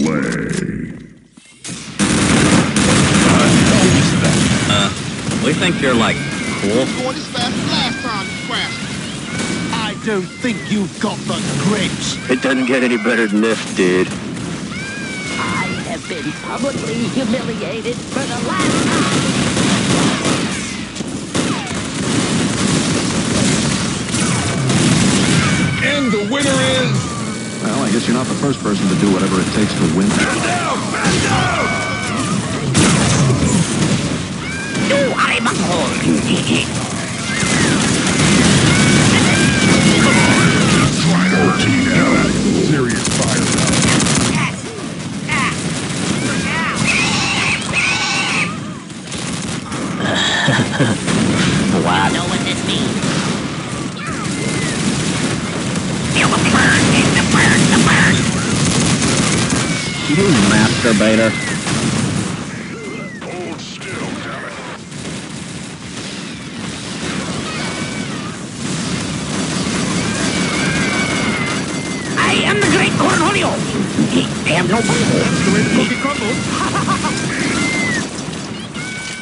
slay. We think you're like cool. Going as fast as last time you crashed. I don't think you've got the grit. It doesn't get any better than this, dude. I have been publicly humiliated for the last time. And the winner is... Well, I guess you're not the first person to do whatever it takes to win. You are a bunghole. Serious You masturbator. Hold still, damn it. I am the great Cornholio. I have no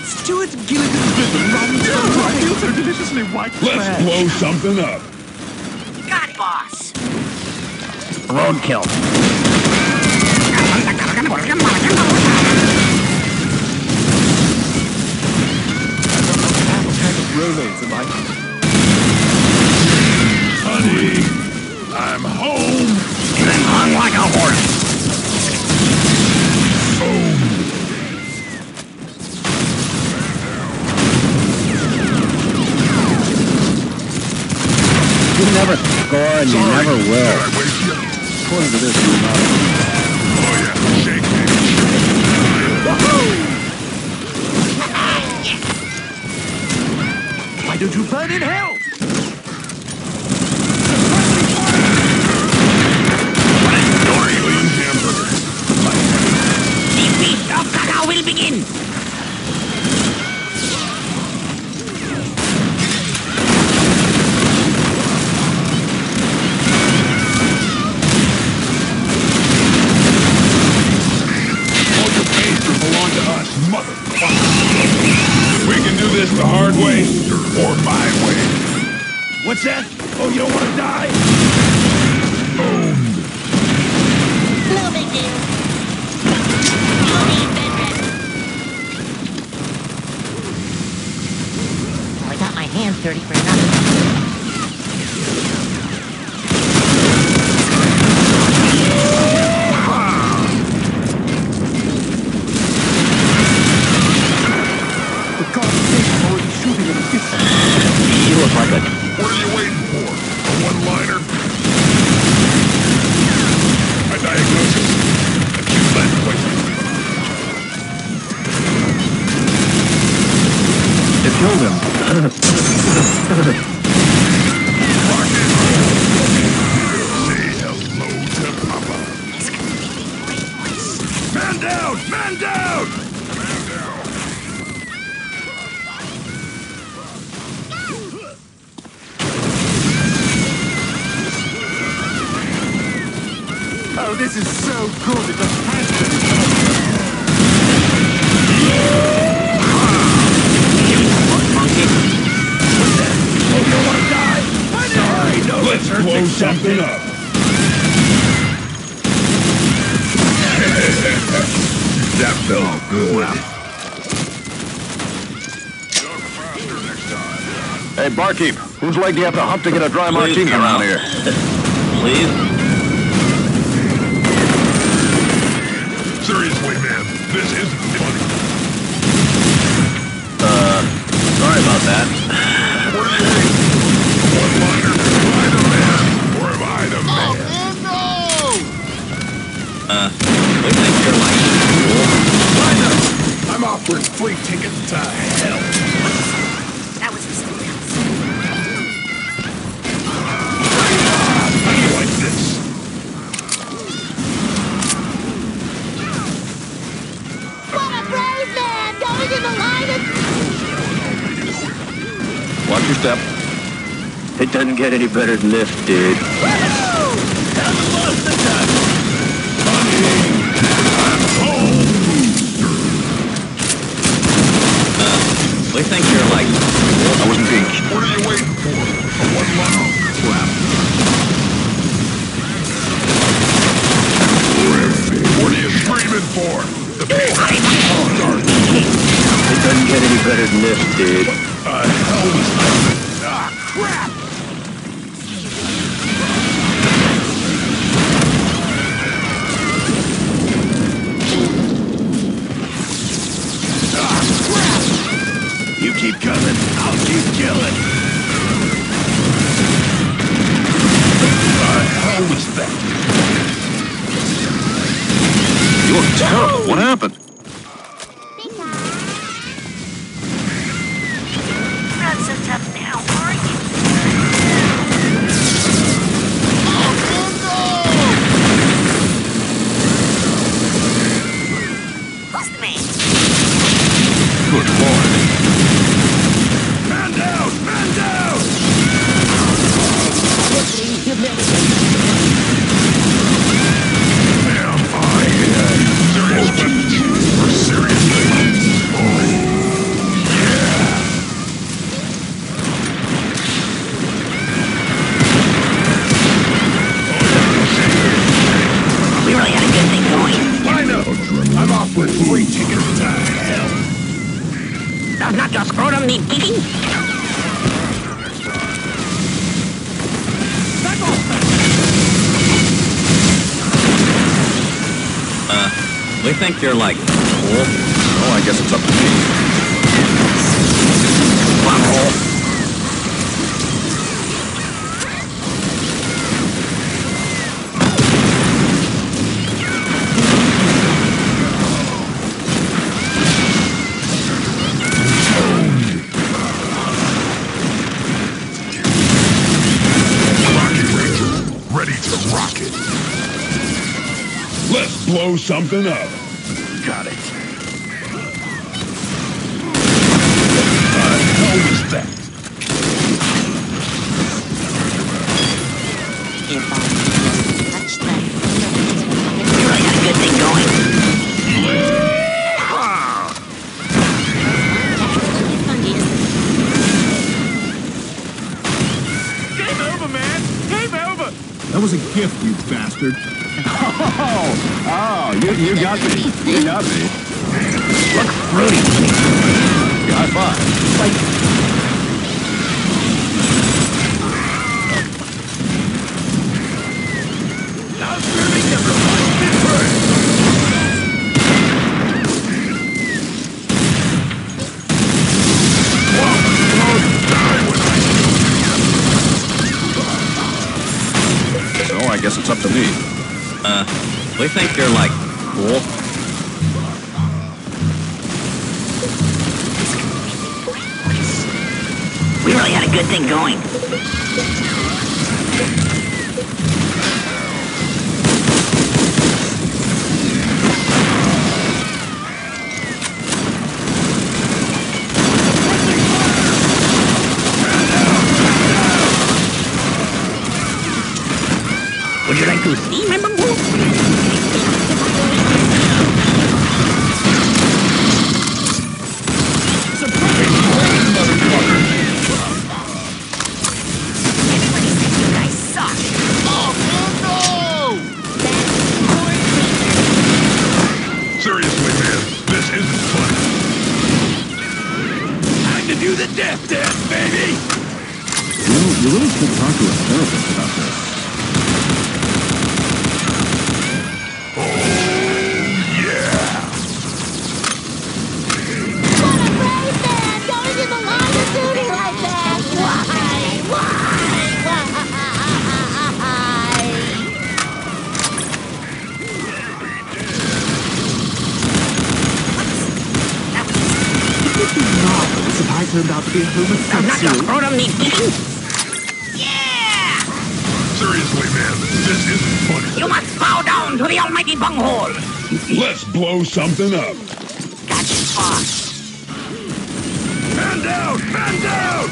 Stuart Gilligan's ribbon runs the right. Feels so deliciously white Let's trash. blow something up. God boss. Roadkill. What kind of romance am I? Honey, I'm home. And hung like a horse. You never score and you never will. I wake you? According to this, you're not. Why don't you burn in hell? Hard way or my way. What's that? Oh, you don't want to die? Owned. No big deal. You need bed rest. Oh, I got my hands dirty for nothing. This is so good. It just has to be. Let's blow something up. that felt good. faster next time. Hey, barkeep, whose leg do you have to hump to get a dry martini around here? please. Oh, man? man, no! Uh, we think you're like. I'm offering free tickets to hell. Doesn't get any better than this, dude. Uh, we think you're like cool. Oh, I guess it's up to me. Rocket blow something up. Got it. The hell was that? If I touch that We really had a good thing going. funny. Game over, man! Game over! That was a gift, you bastard. Oh, you, you got me. You got me. Look fruity. High five. So I guess it's up to me. Uh, we think you're like cool. We really had a good thing going. You really should talk to a therapist about this. Yeah! What a brave man going in the line of duty like that! Why? Why? Why? Marvelous if I turned out to be a Does not your this isn't funny. You must bow down to the almighty bunghole. Let's blow something up. Gotcha, boss. Man down! Man down!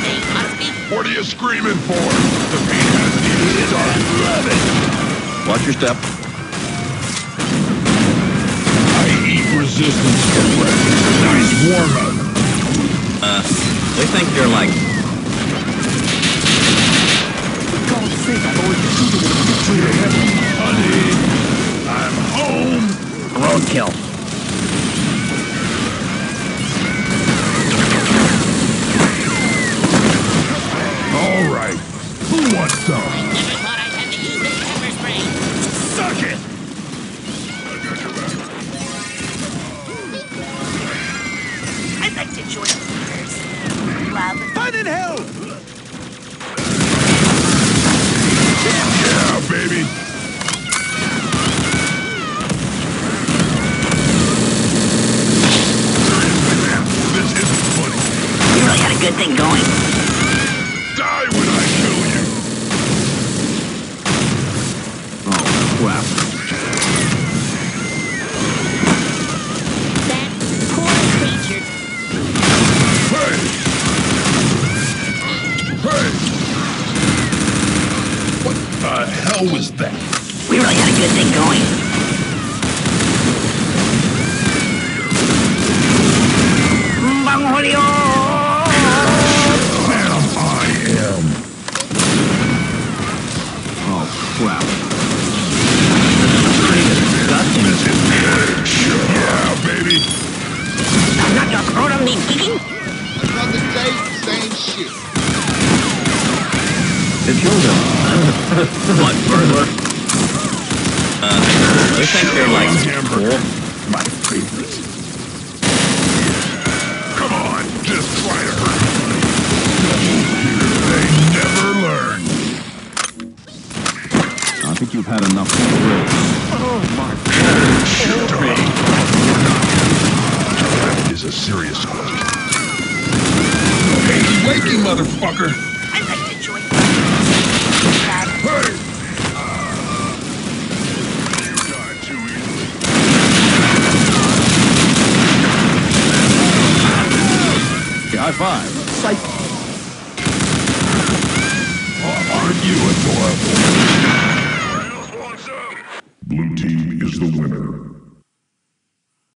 They must be What are you screaming for? The paint hasn't even started. Love it! Watch your step. I eat resistance to red. Nice warm-up. Uh, we think you're like Love. Fight in hell! Yeah, baby. This isn't funny. You really had a good thing going. Die when I kill you. Oh, crap. Hell was that? We really had a good thing going. We think you're like hamburger. My favorite. Come on, just try to hurt me. They never learn. I think you've had enough thrills. That is a serious question. Hey, wakey, motherfucker! Okay, high five. Oh, aren't you adorable? Blue team is the winner.